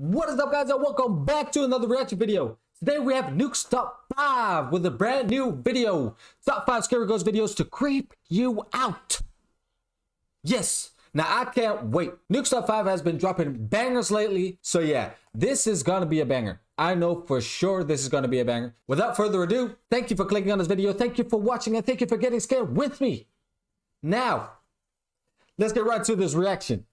What is up guys and welcome back to another reaction video. Today we have Nuke's Top 5 with a brand new video. Top 5 Scary Ghost videos to creep you out. Yes, now I can't wait. Nuke's Top 5 has been dropping bangers lately. So yeah, this is gonna be a banger. I know for sure this is gonna be a banger. Without further ado, thank you for clicking on this video. Thank you for watching and thank you for getting scared with me. Now, let's get right to this reaction.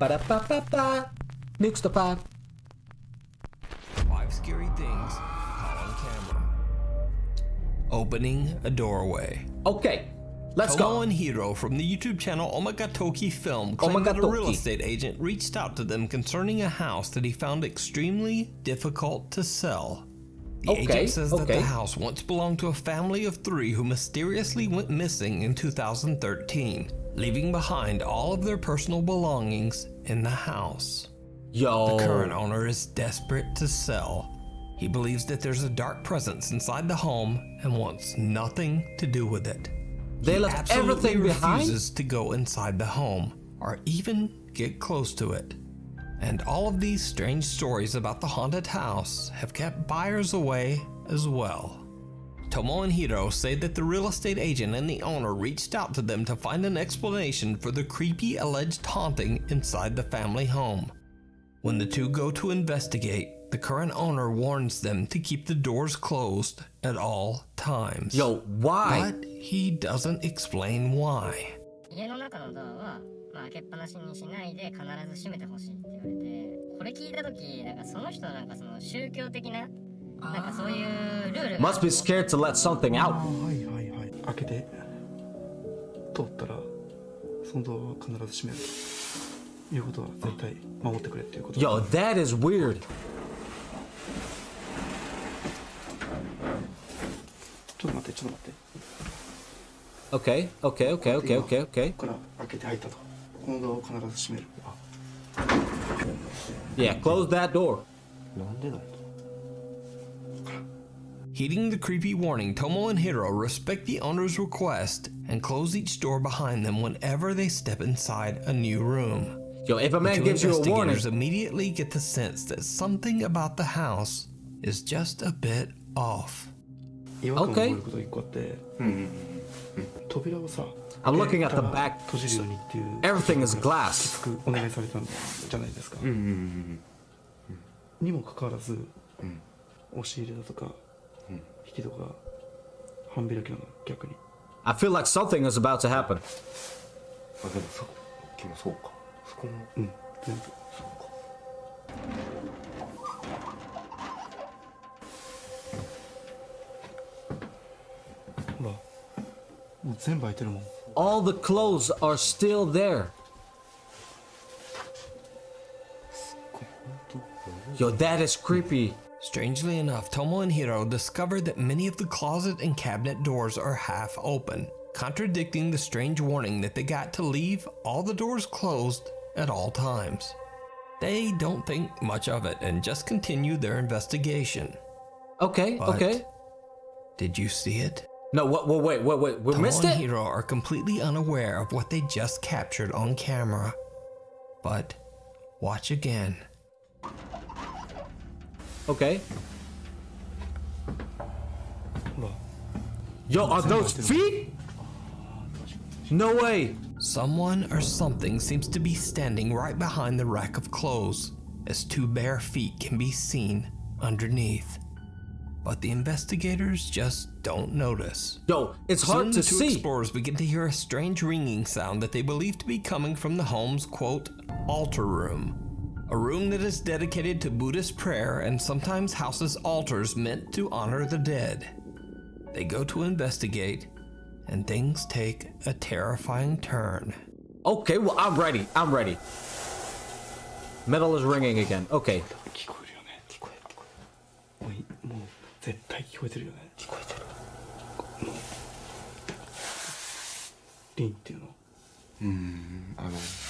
Ba-da-ba-ba-ba. Nuke's Top 5. Five scary things caught on camera. Opening a doorway. Okay, let's Tomo go. and Hiro from the YouTube channel Omagatoki Film claimed that a real Omagatoki. estate agent reached out to them concerning a house that he found extremely difficult to sell. The Okay, agent says that the house once belonged to a family of three who mysteriously went missing in 2013, leaving behind all of their personal belongings in the house. Yo. The current owner is desperate to sell. He believes that there's a dark presence inside the home and wants nothing to do with it. They He left everything behind? refuses to go inside the home or even get close to it. And all of these strange stories about the haunted house have kept buyers away as well. Tomo and Hiro say that the real estate agent and the owner reached out to them to find an explanation for the creepy alleged haunting inside the family home. When the two go to investigate, the current owner warns them to keep the doors closed at all times. Yo, why? But he doesn't explain why. 家の中のドアは、まあ、開けっぱなしにしないで必ず閉めてほしいって言われてこれ聞いた時なんかその人なんかその宗教的な なんかそういうルールが Must be scared to let something あ out. はいはいはい開けて通ったらそのドアは必ず閉めるということは絶対守ってくれっていうこと Yo, that is weird. ちょっと待ってちょっと待って Okay, okay, okay, okay, okay, okay. ここから開けて入ったとこのドアを必ず閉めるあ Yeah, close that door. なんでだよ Heeding the creepy warning, Tomo and Hiro respect the owner's request and close each door behind them whenever they step inside a new room. Yo, if a The man two gives you a warning, investigators immediately get the sense that something about the house is just a bit off. 違和感を Okay. 覚えることが一個あって扉をさ I'm looking at the 開けたら back. 閉じるようにっていう everything is glass. お願いされたんじゃないですかにもかかわらず押し入れだとか 引き戸が半開きなの逆に I feel like something is about to happen. あでもそでもそうかそこもうん全部そうかほらもう全部開いてるもん All the clothes are still there. Yo, that is creepy. Strangely enough, Tomo and Hiro discover that many of the closet and cabinet doors are half open, contradicting the strange warning that they got to leave all the doors closed at all times. They don't think much of it and just continue their investigation. Okay, But okay. Did you see it? No, what, what, wait, wait, wait. We Tomo missed and it? Hiro are completely unaware of what they just captured on camera. But watch again. Okay. Yo, are those feet? No way. Someone or something seems to be standing right behind the rack of clothes, as two bare feet can be seen underneath. But the investigators just don't notice. Yo, it's Soon hard the to two see. explorers begin to hear a strange ringing sound that they believe to be coming from the home's quote, altar room a room that is dedicated to Buddhist prayer and sometimes houses altars meant to honor the dead. They go to investigate, and things take a terrifying turn. Okay, well, I'm ready. I'm ready. Metal is ringing again. Okay. Mm, I.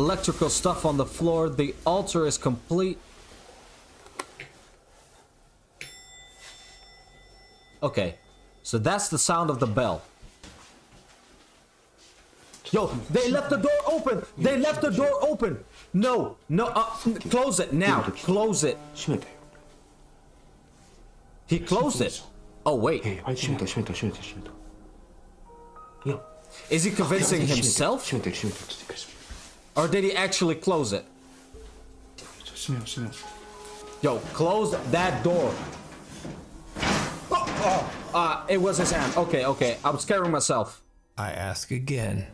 electrical stuff on the floor. The altar is complete. Okay, so that's the sound of the bell. Yo, they left the door open. They left the door open. No, no, uh, close it now. Close it. He closed it. Oh, wait. Is he convincing himself? Or did he actually close it? Yo, close that door. Oh, oh, uh, it was his hand. Okay, okay. I'm scaring myself. I ask again.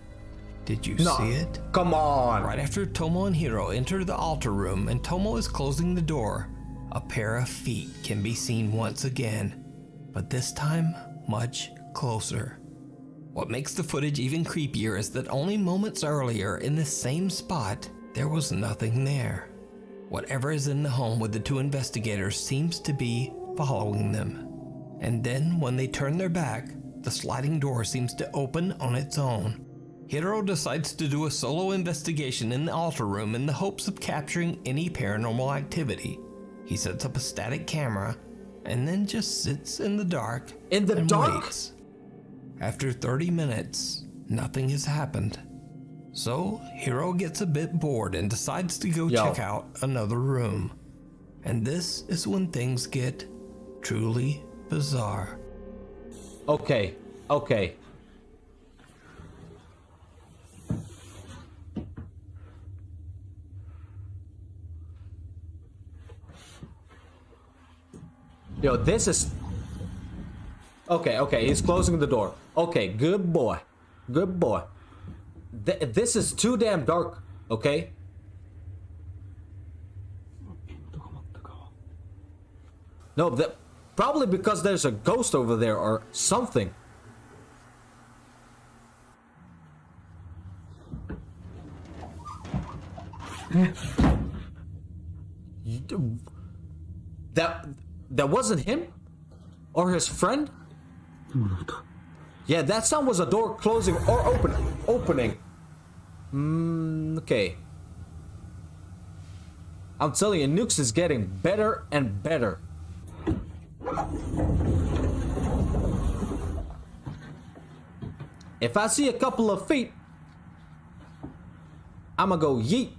Did you no. see it? Come on. Right after Tomo and Hiro enter the altar room and Tomo is closing the door, a pair of feet can be seen once again, but this time much closer. What makes the footage even creepier is that only moments earlier, in this same spot, there was nothing there. Whatever is in the home with the two investigators seems to be following them. And then, when they turn their back, the sliding door seems to open on its own. Hiro decides to do a solo investigation in the altar room in the hopes of capturing any paranormal activity. He sets up a static camera and then just sits in the dark In the and dark? waits. After 30 minutes, nothing has happened. So, Hiro gets a bit bored and decides to go Yo. check out another room. And this is when things get truly bizarre. Okay, okay. Yo, this is. Okay, okay, he's closing the door. Okay, good boy. Good boy. Th this is too damn dark, okay? No, that probably because there's a ghost over there or something. that that wasn't him or his friend? Hmm. Yeah, that sound was a door closing or opening. Opening. Okay. I'm telling you, Nukes is getting better and better. If I see a couple of feet, I'ma go yeet.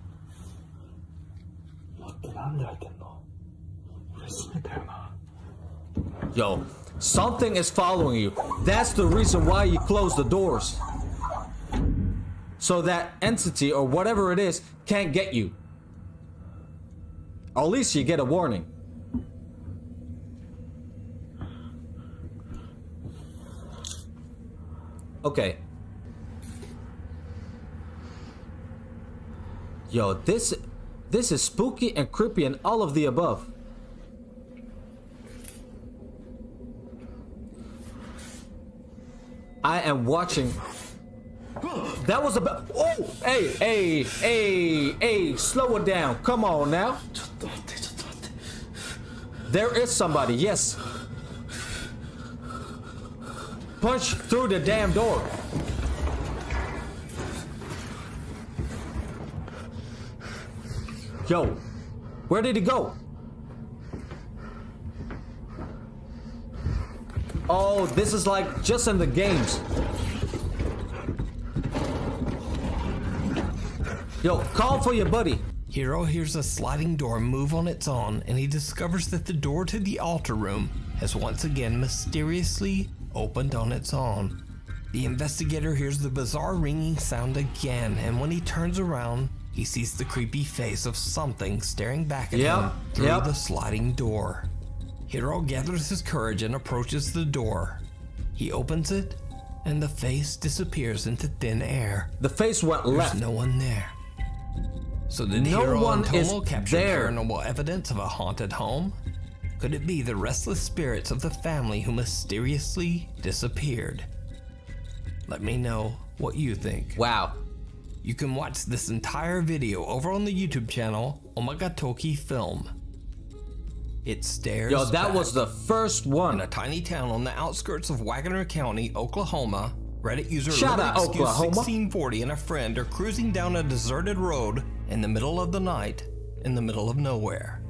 Yo, something is following you. That's the reason why you close the doors. So that entity or whatever it is can't get you. Or at least you get a warning. Okay. Yo, this this is spooky and creepy and all of the above. I am watching. That was a. Oh, hey, hey, hey, hey, slow it down. Come on now. There is somebody, yes. Punch through the damn door. Yo, where did he go? Oh, this is like just in the games. Yo, call for your buddy. Hiro hears a sliding door move on its own, and he discovers that the door to the altar room has once again mysteriously opened on its own. The investigator hears the bizarre ringing sound again, and when he turns around, he sees the creepy face of something staring back at Yep, him through yep. the sliding door. Hiro gathers his courage and approaches the door. He opens it, and the face disappears into thin air. The face went There's left. no one there. So did No Hiro one and Tomo capture there. paranormal evidence of a haunted home? Could it be the restless spirits of the family who mysteriously disappeared? Let me know what you think. Wow. You can watch this entire video over on the YouTube channel Omagatoki Film. It stares Yo, that back. was the first In one. a tiny town on the outskirts of Wagner County, Oklahoma, Reddit user Shout out, Oklahoma. 1640 and a friend are cruising down a deserted road in the middle of the night, in the middle of nowhere.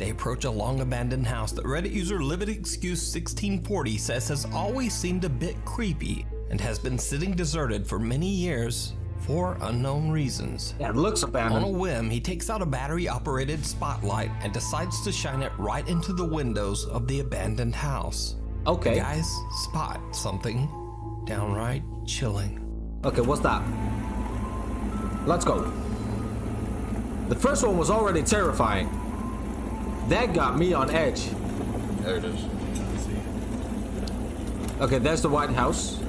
They approach a long abandoned house that Reddit user Livid Excuse 1640 says has always seemed a bit creepy and has been sitting deserted for many years for unknown reasons. Yeah, it looks On a whim, he takes out a battery operated spotlight and decides to shine it right into the windows of the abandoned house. Okay. Guys, spot something downright chilling. Okay, what's that? Let's go. The first one was already terrifying. That got me on edge. There it is. Okay, there's the White House.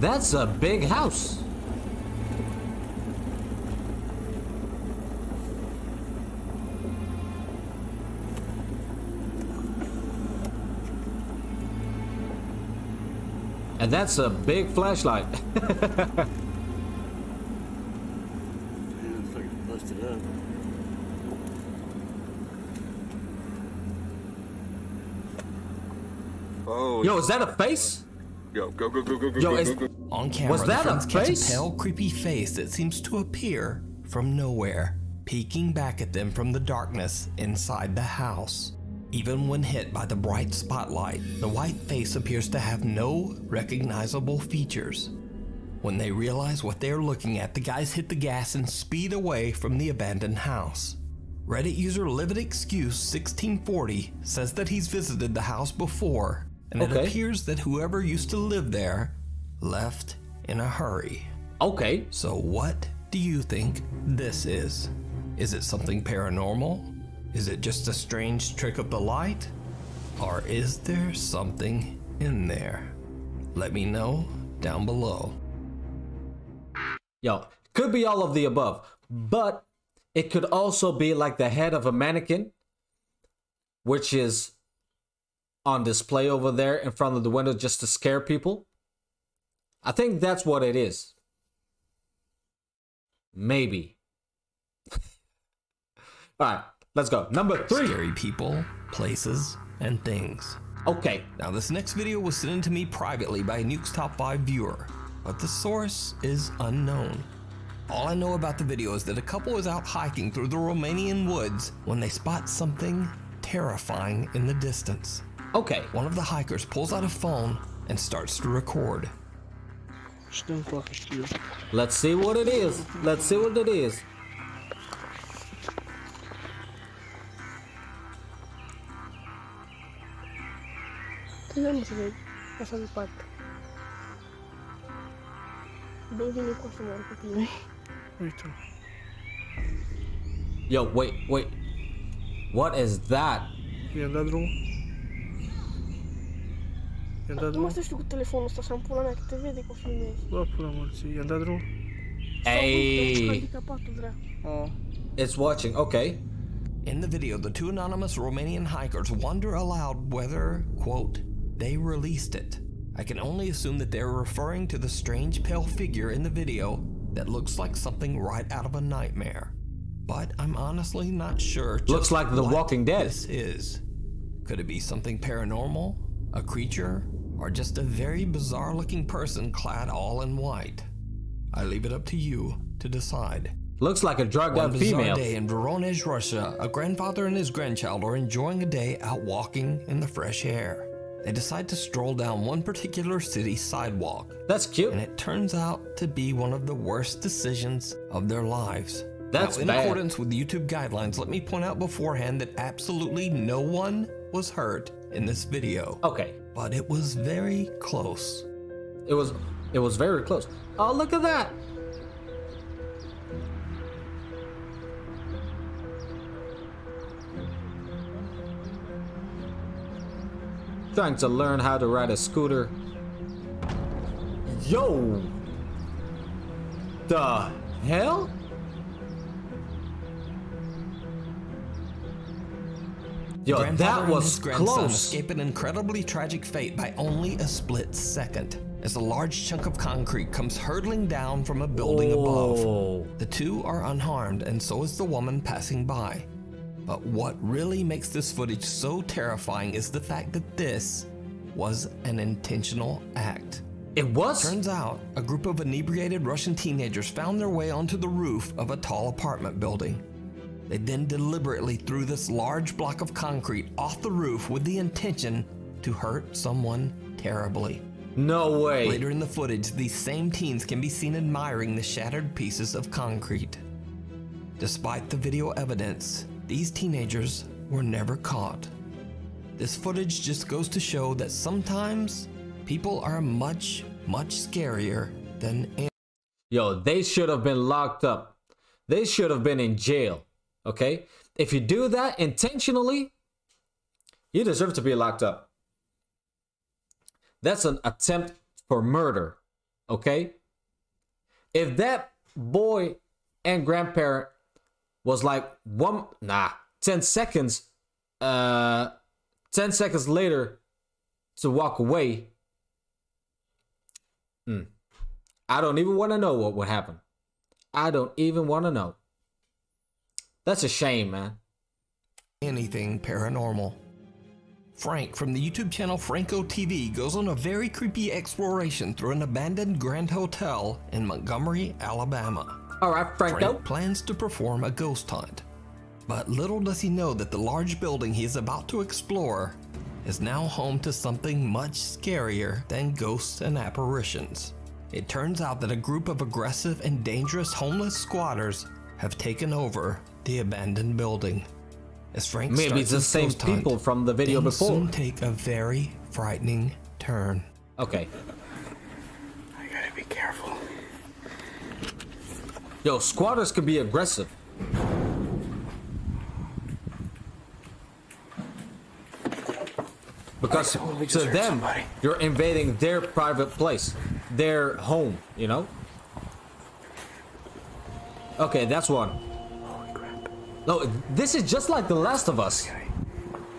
That's a big house. And that's a big flashlight. Oh, Yo, is that a face? Yo, go, go, go, go, go, Yo, go, is- go, go. On camera, Was that the a friends catch face? a pale, creepy face that seems to appear from nowhere, peeking back at them from the darkness inside the house. Even when hit by the bright spotlight, the white face appears to have no recognizable features. When they realize what they're looking at, the guys hit the gas and speed away from the abandoned house. Reddit user Livid Excuse 1640 says that he's visited the house before, and it appears that whoever used to live there left in a hurry. Okay. So, what do you think this is? Is it something paranormal? Is it just a strange trick of the light? Or is there something in there? Let me know down below. Yo, could be all of the above, but it could also be like the head of a mannequin, which is on display over there in front of the window just to scare people. I think that's what it is. Maybe. All right, let's go. Number three. Scary people, places, and things. Okay, Now, this next video was sent in to me privately by a Nuke's Top 5 viewer, but the source is unknown. All I know about the video is that a couple is out hiking through the Romanian woods when they spot something terrifying in the distance. Okay. One of the hikers pulls out a phone and starts to record. Let's see what it is. Let's see what it is. Yo, wait, wait. What is that? I-am dat drumul? Că o filmezi. Bă, pula morții. I-am dat drumul? Hey, Handicapatul, vrea. Oh. it's watching. Okay. In the video, the two anonymous Romanian hikers wonder aloud whether, quote, they released it. I can only assume that they're referring to the strange pale figure in the video that looks like something right out of a nightmare. But I'm honestly not sure. just Looks like The what Walking Dead. This is. Could it be something paranormal, a creature, or just a very bizarre looking person clad all in white? I leave it up to you to decide. Looks like a drugged One up bizarre female. day in Voronezh, Russia, a grandfather and his grandchild are enjoying a day out walking in the fresh air. They decide to stroll down one particular city sidewalk, That's cute. and it turns out to be one of the worst decisions of their lives. That's now, in bad. accordance with YouTube guidelines, let me point out beforehand that absolutely no one was hurt in this video, Okay. But it was very close. It was it was very close. Oh, look at that. Trying to learn how to ride a scooter. Yo! the hell? Yo, Grandfather that and his was grandson close. escape an incredibly tragic fate by only a split second, as a large chunk of concrete comes hurtling down from a building above. The two are unharmed, and so is the woman passing by. But what really makes this footage so terrifying is the fact that this was an intentional act. It was? Turns out, a group of inebriated Russian teenagers found their way onto the roof of a tall apartment building. They then deliberately threw this large block of concrete off the roof with the intention to hurt someone terribly. No way. Later in the footage, these same teens can be seen admiring the shattered pieces of concrete. Despite the video evidence, these teenagers were never caught. This footage just goes to show that sometimes people are much, much scarier than Yo, they should have been locked up. They should have been in jail. Okay? If you do that intentionally, you deserve to be locked up. That's an attempt for murder. Okay? If that boy and grandparent was like one nah 10 seconds uh 10 seconds later to walk away hmm, I don't even want to know what would happen. I don't even want to know. That's a shame, man. anything paranormal. Frank from the YouTube channel Franco TV goes on a very creepy exploration through an abandoned Grand Hotel in Montgomery, Alabama. All right, Franco. Frank plans to perform a ghost hunt. But little does he know that the large building he is about to explore is now home to something much scarier than ghosts and apparitions. It turns out that a group of aggressive and dangerous homeless squatters have taken over the abandoned building. As Frank Maybe it's the same ghost hunt, people from the video things before. soon take a very frightening turn. Okay. I gotta be careful. Yo, squatters can be aggressive. Because totally to them, somebody. you're invading their private place, their home, you know? Okay, that's one. No, this is just like The Last of Us.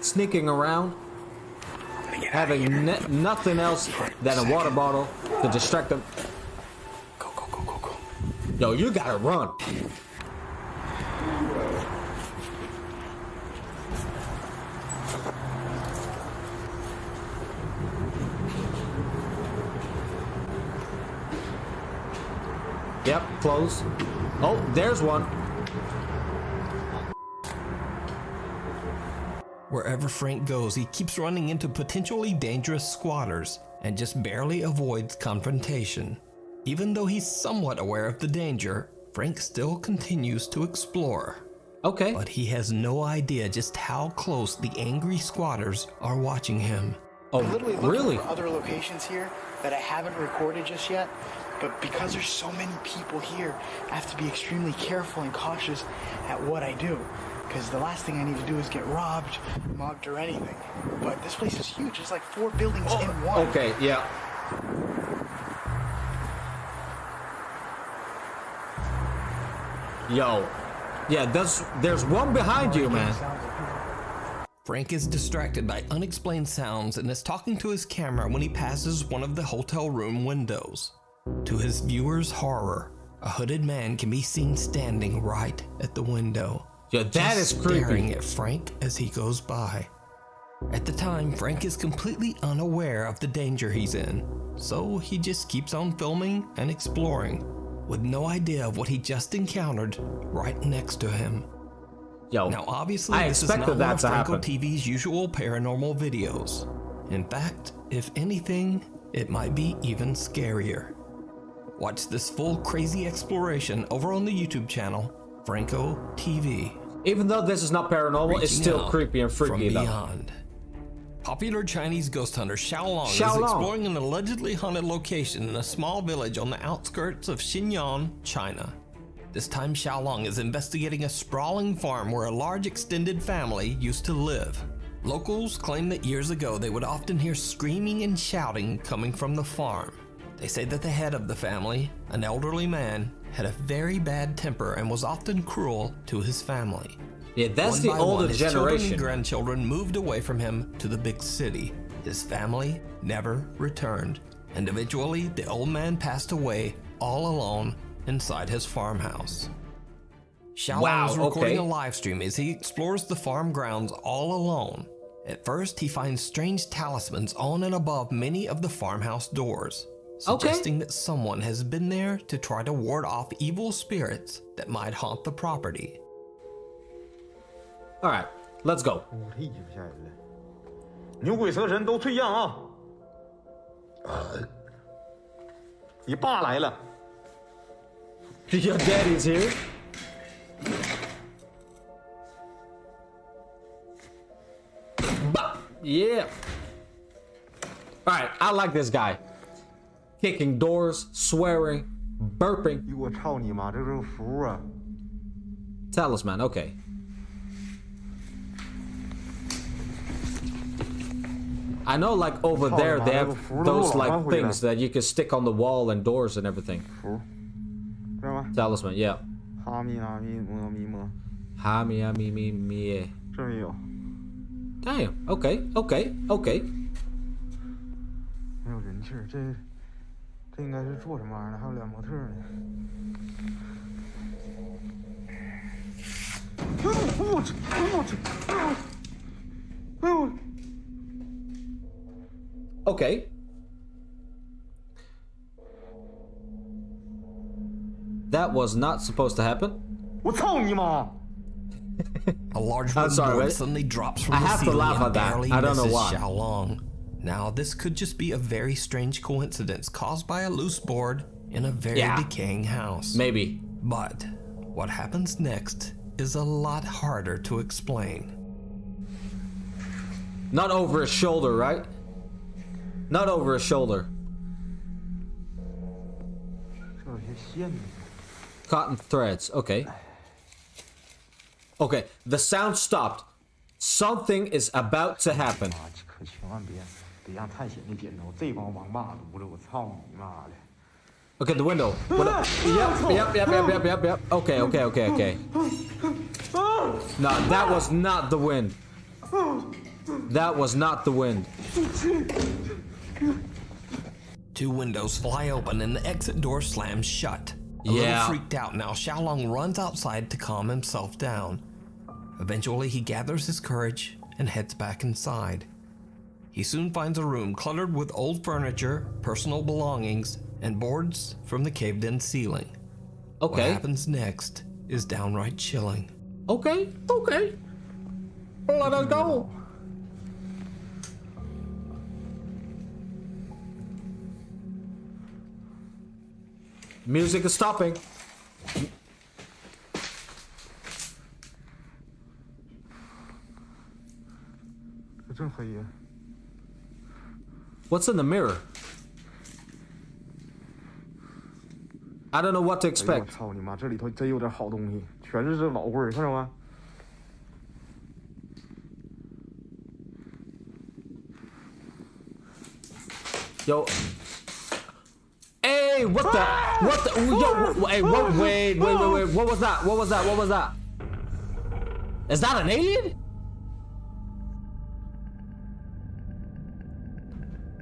Sneaking around, I'm gonna get having out of here. ne- nothing else than a water bottle to distract them. Go, go, go, go, go. Yo, you gotta run. Yep, close. Oh, there's one. Wherever Frank goes, he keeps running into potentially dangerous squatters and just barely avoids confrontation. Even though he's somewhat aware of the danger, Frank still continues to explore. Okay. But he has no idea just how close the angry squatters are watching him. Oh, literally looking really? for other locations here that I haven't recorded just yet. But because there's so many people here, I have to be extremely careful and cautious at what I do. Because the last thing I need to do is get robbed, mugged, or anything. But this place is huge. It's like four buildings in oh, one. Okay, yeah. Yo. Yeah, there's there's one behind you, man. Frank is distracted by unexplained sounds and is talking to his camera when he passes one of the hotel room windows. To his viewers' horror, a hooded man can be seen standing right at the window. Yo, that is creepy. Staring at Frank as he goes by. At the time, Frank is completely unaware of the danger he's in, so he just keeps on filming and exploring, with no idea of what he just encountered right next to him. Yo. Now, obviously, I this is not that one of Franco happen. TV's usual paranormal videos. In fact, if anything, it might be even scarier. Watch this full crazy exploration over on the YouTube channel, Franco TV. Even though this is not paranormal, it's still creepy and from freaky though. beyond. Popular Chinese ghost hunter Xiaolong is exploring an allegedly haunted location in a small village on the outskirts of Xinjiang, China. This time, Xiaolong is investigating a sprawling farm where a large extended family used to live. Locals claim that years ago they would often hear screaming and shouting coming from the farm. They say that the head of the family, an elderly man, had a very bad temper and was often cruel to his family. Yeah, that's One the older one, his children generation. and grandchildren moved away from him to the big city. His family never returned, and eventually the old man passed away all alone inside his farmhouse. Xiaolong Wow, is recording okay. a live stream as he explores the farm grounds all alone. At first, he finds strange talismans on and above many of the farmhouse doors, Okay. suggesting that someone has been there to try to ward off evil spirits that might haunt the property. All right, let's go. 我这衣服吓人了。牛鬼蛇神都退让啊！你爸来了， Your daddy's here. Bah, yeah. All right, I like this guy. Kicking doors, swearing, burping. 我操你妈，这是个符啊！ Talisman, okay. I know, like over Oh, there, man, they I have have a full those of like them, things that you can stick on the wall and doors and everything. 符，知道吗？ Talisman, yeah. 哈密阿密摩咪摩， Ha mi ah, mi mi mi. eh. 这儿也有， Damn. Okay. Okay. Okay. 没有人气儿。这 这应该是做什么玩意儿的？还有俩模特儿呢。哎呦我去！哎呦我去！哎呦我！ Okay. That was not supposed to happen. 我操你妈！ A large I'm wooden sorry, board but suddenly drops from I the have to ceiling laugh and at that. barely I don't know misses why. Xiaolong. Now, this could just be a very strange coincidence caused by a loose board in a very yeah. decaying house. Maybe. But what happens next is a lot harder to explain. Not over his shoulder, right? Not over his shoulder. Cotton threads, okay. Okay, the sound stopped. Something is about to happen. 啊，可千万别别让探险的点着这帮王八犊子！我操你妈的！ Okay, the window. Window. Yep, yep, yep, yep, yep, yep, yep. Okay, okay, okay, okay. No, that was not the wind. That was not the wind. Two windows fly open and the exit door slams shut. A Yeah. little freaked out now, Xiaolong runs outside to calm himself down. Eventually, he gathers his courage and heads back inside. He soon finds a room cluttered with old furniture, personal belongings, and boards from the caved in ceiling. Okay. What happens next is downright chilling. Okay, okay. Let us go. Music is stopping. It's What's in the mirror? I don't know what to 哎呦我 expect. 操你妈！这里头真有点好东西，全是这老味儿，看着吗？ Yo. Hey, what the? What the? Yo, w- hey, what? Wait, wait, wait, wait. What was that? What was that? What was that? Is that an alien?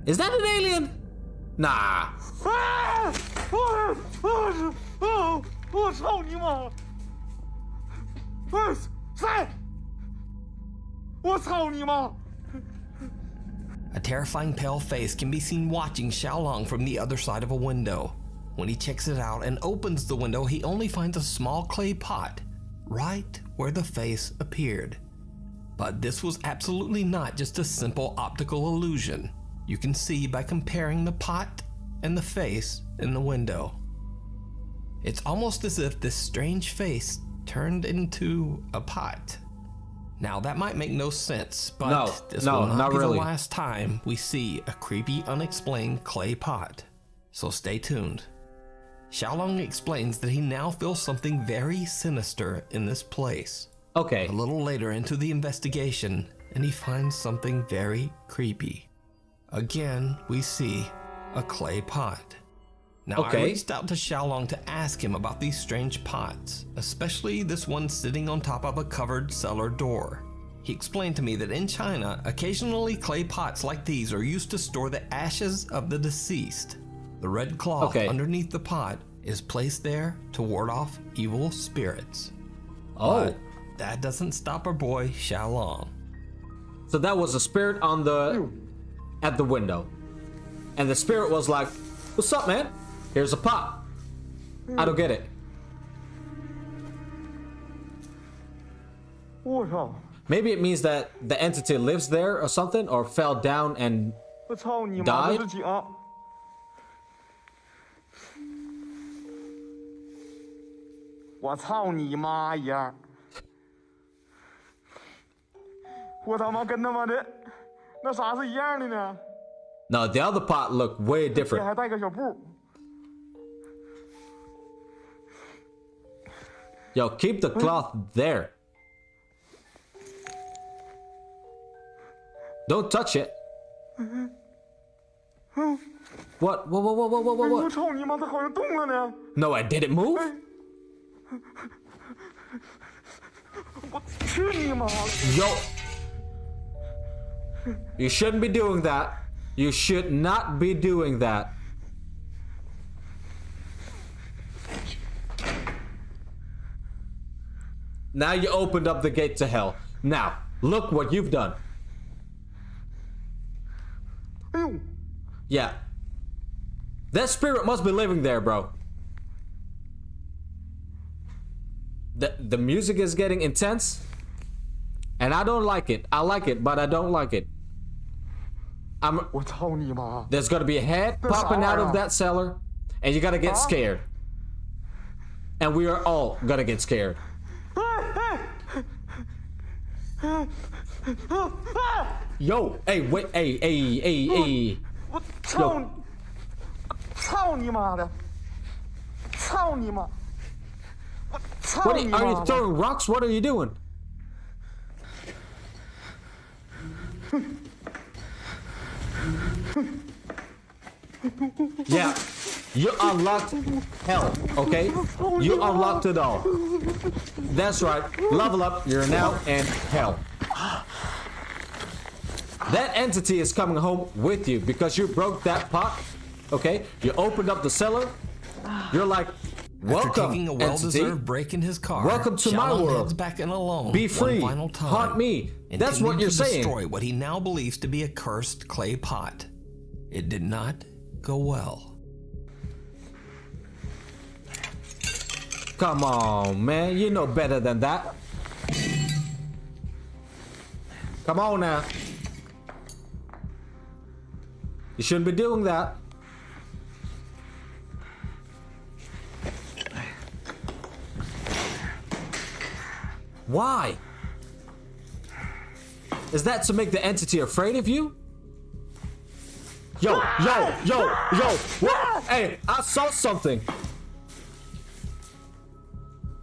Is that an alien? Nah. A terrifying pale face can be seen watching Xiaolong from the other side of a window. When he checks it out and opens the window, he only finds a small clay pot right where the face appeared. But this was absolutely not just a simple optical illusion. You can see by comparing the pot and the face in the window. It's almost as if this strange face turned into a pot. Now that might make no sense, but No, this no, will not, not be really. the last time we see a creepy, unexplained clay pot. So stay tuned. Xiaolong explains that he now feels something very sinister in this place. Okay. A little later into the investigation, and he finds something very creepy. Again, we see a clay pot. Now, Okay. I reached out to Xiaolong to ask him about these strange pots, especially this one sitting on top of a covered cellar door. He explained to me that in China, occasionally clay pots like these are used to store the ashes of the deceased. The red cloth Okay. underneath the pot is placed there to ward off evil spirits. Oh, But that doesn't stop our boy Xiaolong. so that was a spirit on the hmm at the window. And the spirit was like, What's up, man? Here's a pop. I don't get it. Maybe it means that the entity lives there or something, or fell down and died. 那啥是一样的呢？ no, the other pot looked way 这 different. 还带个小布。 Yo, keep the cloth there. Don't touch it. What? What? What? What? What? What? 哎 What? 我 What? 操你妈！它好像动了呢！ No, I didn't move. 我去你妈了！ Yo. You shouldn't be doing that. You should not be doing that. Now you opened up the gate to hell. Now, look what you've done.！Yeah. That spirit must be living there, bro. The the music is getting intense. And I don't like it. I like it, but I don't like it. I'm 我操你妈！ there's gonna be a head popping out of that cellar, and you gotta get scared. And we are all gonna get scared. 啊！ Yo, hey, wait, hey, hey, hey, hey. 我操你！操你妈的！操你妈！我操 What are 你 you, are 妈 you 的！ throwing rocks? What are you doing? yeah, you unlocked hell, okay? You unlocked it all. That's right. Level up. You're now in hell. That entity is coming home with you because you broke that pot, okay? You opened up the cellar. You're like, After welcome, taking a well-deserved break in his car, Welcome to my world. heads back in alone. Be free. One final time, Haunt me. That's what you're to saying. Destroy what he now believes to be a cursed clay pot. It did not go well. Come on, man. You know better than that. Come on now. You shouldn't be doing that. Why? Is that to make the entity afraid of you? Yo, yo, yo, yo, what? Hey, I saw something.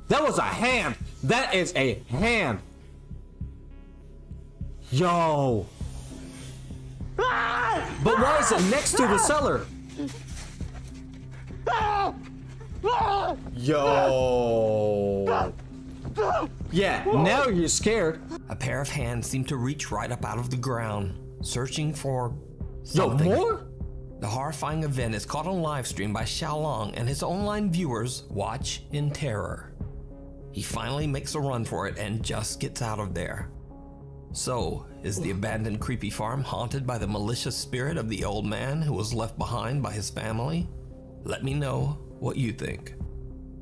That was a hand. That is a hand. Yo. But why is it next to the cellar? Yo. Yeah, now you're scared. A pair of hands seemed to reach right up out of the ground, searching for Yo, more? The horrifying event is caught on live stream by Xiaolong, and his online viewers watch in terror. He finally makes a run for it and just gets out of there. So, is the abandoned creepy farm haunted by the malicious spirit of the old man who was left behind by his family? Let me know what you think.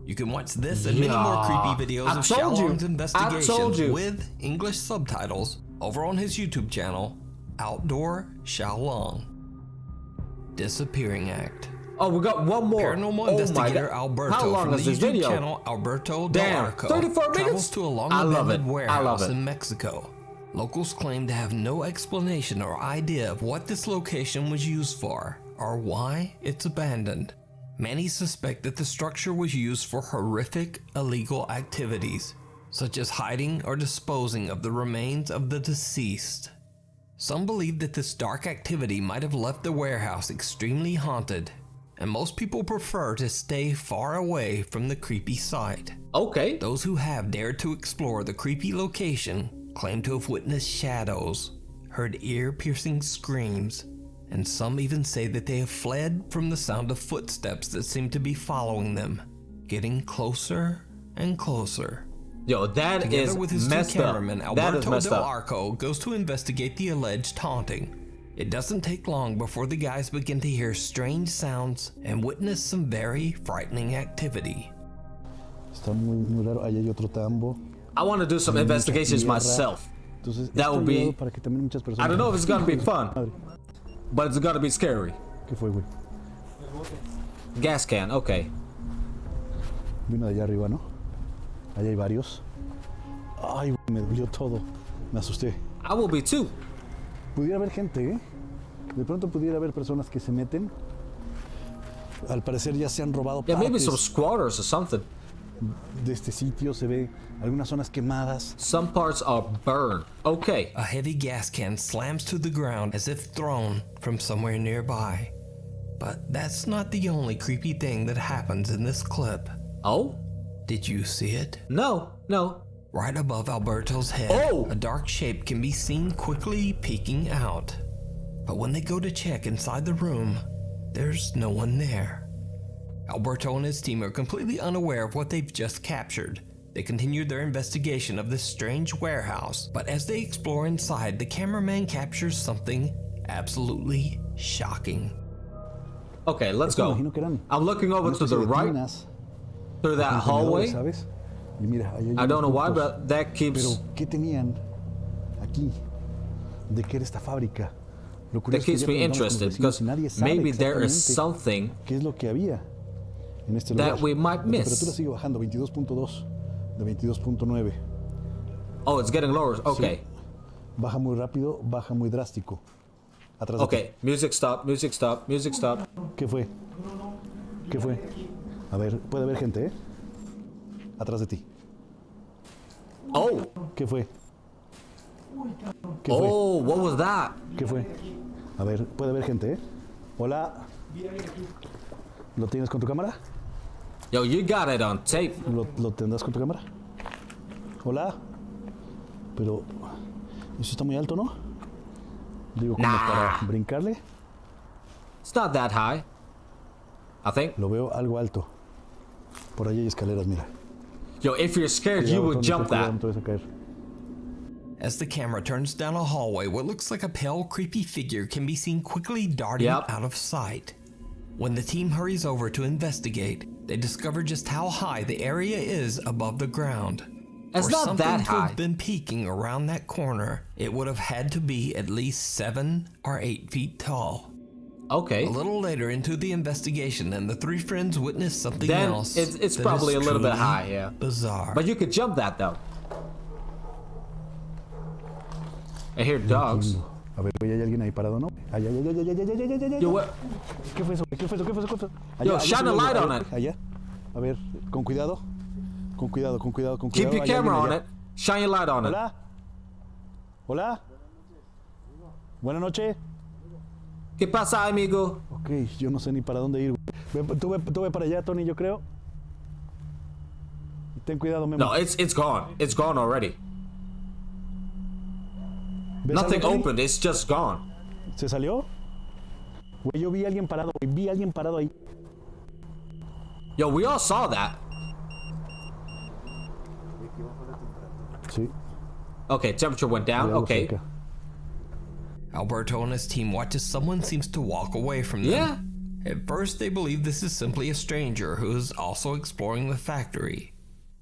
You can watch this and many more creepy videos I of. Xiaolong's investigations with English subtitles over on his YouTube channel, Outdoor Xiaolong. Disappearing Act. Oh, we got one more. Paranormal oh investigator Alberto How long from is the this YouTube video? channel Alberto Damn, Del Arco 34 minutes? travels to a long I love abandoned it. I warehouse love it. in Mexico. Locals claim to have no explanation or idea of what this location was used for or why it's abandoned. Many suspect that the structure was used for horrific illegal activities, such as hiding or disposing of the remains of the deceased. Some believe that this dark activity might have left the warehouse extremely haunted, and most people prefer to stay far away from the creepy site. Okay. Those who have dared to explore the creepy location claim to have witnessed shadows, heard ear piercing screams, and some even say that they have fled from the sound of footsteps that seem to be following them, getting closer and closer. Yo, that is Together with his two messed up. cameramen, That is Alberto Del up. Arco goes to investigate the alleged haunting. It doesn't take long before the guys begin to hear strange sounds and witness some very frightening activity. Está muy, muy raro. Ahí hay otro tambo. I want to do some investigations myself. That esto would be- ayudado para que también muchas personas. I don't know if it's gonna be fun, but it's gonna be scary. ¿Qué fue, güey? Gas can, okay. Vino de allá arriba, ¿no? Allá hay varios. Ay, me dolió todo. Me asusté. I will be too. Pudiera haber gente, ¿eh? De pronto pudiera haber personas que se meten. Al parecer ya se han robado Yeah, maybe partes some squatters or something. de este sitio. Se ve algunas zonas quemadas. Some parts are burned. Okay. A heavy gas can slams to the ground as if thrown from somewhere nearby. But that's not the only creepy thing that happens in this clip. Oh? Did you see it? No, no. Right above Alberto's head, Oh! a dark shape can be seen quickly peeking out. But when they go to check inside the room, there's no one there. Alberto and his team are completely unaware of what they've just captured. They continue their investigation of this strange warehouse, but as they explore inside, the cameraman captures something absolutely shocking. Okay, let's go. imagino que eran I'm looking over to the especie right tinas, through that hallway. ¿sabes? Y mira, ahí hay I don't know why, but that keeps Pero, ¿qué tenían aquí? ¿De qué era esta fábrica? Lo that curioso es que keeps me interested because maybe there is something ¿Qué es lo que había en este that we might La miss. temperatura sigue bajando, 22.2 de 22.9. Oh, it's getting lower. Okay. Baja muy rápido, baja muy drástico. Atrás de. Music stop. Music stop. Music stop. ¿Qué fue? ¿Qué fue? A ver, puede haber gente, ¿eh? Atrás de ti. Oh. ¿Qué fue? ¿Qué fue? Oh, what was that? ¿Qué fue? A ver, puede haber gente, ¿eh? Hola. ¿Lo tienes con tu cámara? Yo, you got it on tape. ¿Lo, lo tendrás con tu cámara? Hola. Pero eso está muy alto, ¿no? Digo, como Nah. para brincarle. It's not that high. I think. Lo veo algo alto. Por ahí hay escaleras, mira. Yo, if you're scared, you Cuidado, would Tony, jump that. no te vayas a caer. As the camera turns down a hallway, what looks like a pale, creepy figure can be seen quickly darting Yep. out of sight. When the team hurries over to investigate, they discover just how high the area is above the ground. It's For not something that to high. have been peeking around that corner, it would have had to be at least seven or eight feet tall. Okay. A little later into the investigation, and the three friends witnessed something then else. It's, it's probably a little bit high, yeah. Bizarre. But you could jump that though. I hear dogs. A ver, ¿hay alguien ahí parado, no? Allá, allá, allá, allá, allá, allá, allá. Yo, what? ¿Qué fue eso? ¿Qué fue eso? ¿Qué fue eso? ¿Qué fue eso? Yo, shine a light on it. Allá. A ver, con cuidado. Con cuidado, con cuidado, con cuidado. Keep your camera on it. Shine a light on it. Hola. Hola. Buenas noches. ¿Qué pasa, amigo? Ok, yo no sé ni para dónde ir. güey. Tú ve, tú ve para allá, Tony, yo creo. Ten cuidado, Memo. No, it's it's gone. It's gone already. ¿Ves Nothing algo, opened. It's just gone. ¿Se salió? Güey, yo vi a alguien parado, güey. Vi a alguien parado ahí. Yo, we all saw that. Sí. Okay, temperature went down. Okay. cerca. Alberto and his team watch as someone seems to walk away from them. Yeah. At first, they believe this is simply a stranger who is also exploring the factory.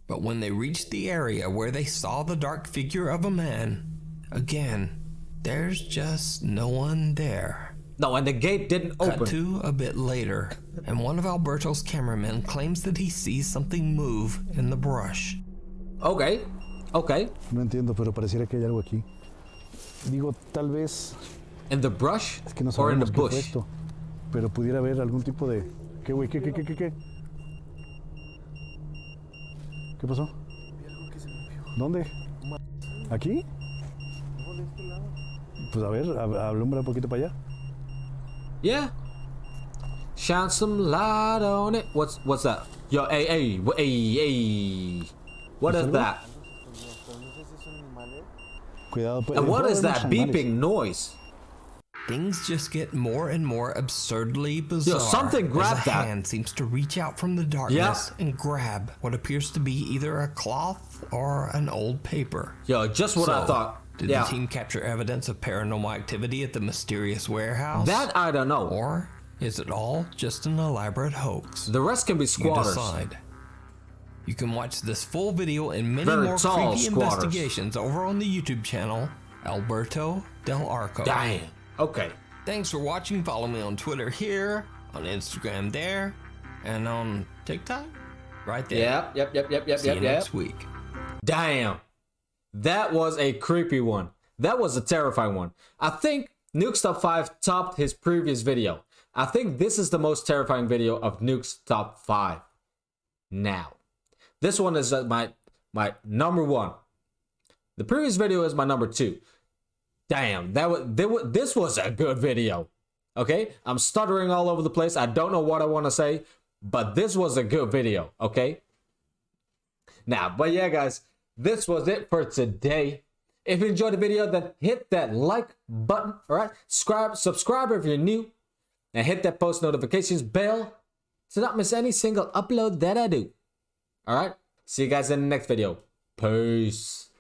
But when they reach the area where they saw the dark figure of a man, again, there's just no one there. No, and the gate didn't Cut open. to a bit later, and one of Alberto's cameramen claims that he sees something move in the brush. Okay. Okay. No entiendo, pero pareciera que hay algo aquí. Digo, tal vez In the brush es que no sabemos qué fue bush? esto. Pero pudiera haber algún tipo de. ¿Qué, güey? ¿Qué, qué, qué, qué, qué? ¿Qué pasó? ¿Dónde? ¿Aquí? Pues a ver, a- alumbra un poquito para allá. Yeah. Shine some light on it. What's what's that? Yo, hey, hey, hey, hey. What is that? Cuidado, pues, And what puede is haber that beeping noise? Things just get more and more absurdly bizarre. Yo, something as grab a that. hand seems to reach out from the darkness and grab what appears to be either a cloth or an old paper. Yo, just what I thought. Did yeah, the team capture evidence of paranormal activity at the mysterious warehouse? that I don't know. or is it all just an elaborate hoax? The rest can be You squatters. decide. You can watch this full video and many Very more creepy investigations over on the YouTube channel Alberto Del Arco. Damn. Okay. Thanks for watching. Follow me on Twitter here, on Instagram there, and on TikTok right there. Yep, yep, yep, yep, yep, See yep, you yep. next week. Damn. That was a creepy one. That was a terrifying one. I think Nuke's Top 5 topped his previous video. I think this is the most terrifying video of Nuke's Top 5. Now. This one is uh, my my number one. The previous video is my number two. Damn, that was, was this was a good video. Okay, I'm stuttering all over the place. I don't know what I want to say, but this was a good video. Okay, now, but yeah, guys, this was it for today. If you enjoyed the video, then hit that like button. All right, subscribe, subscribe if you're new, and hit that post notifications bell to not miss any single upload that I do. All right, see you guys in the next video. Peace.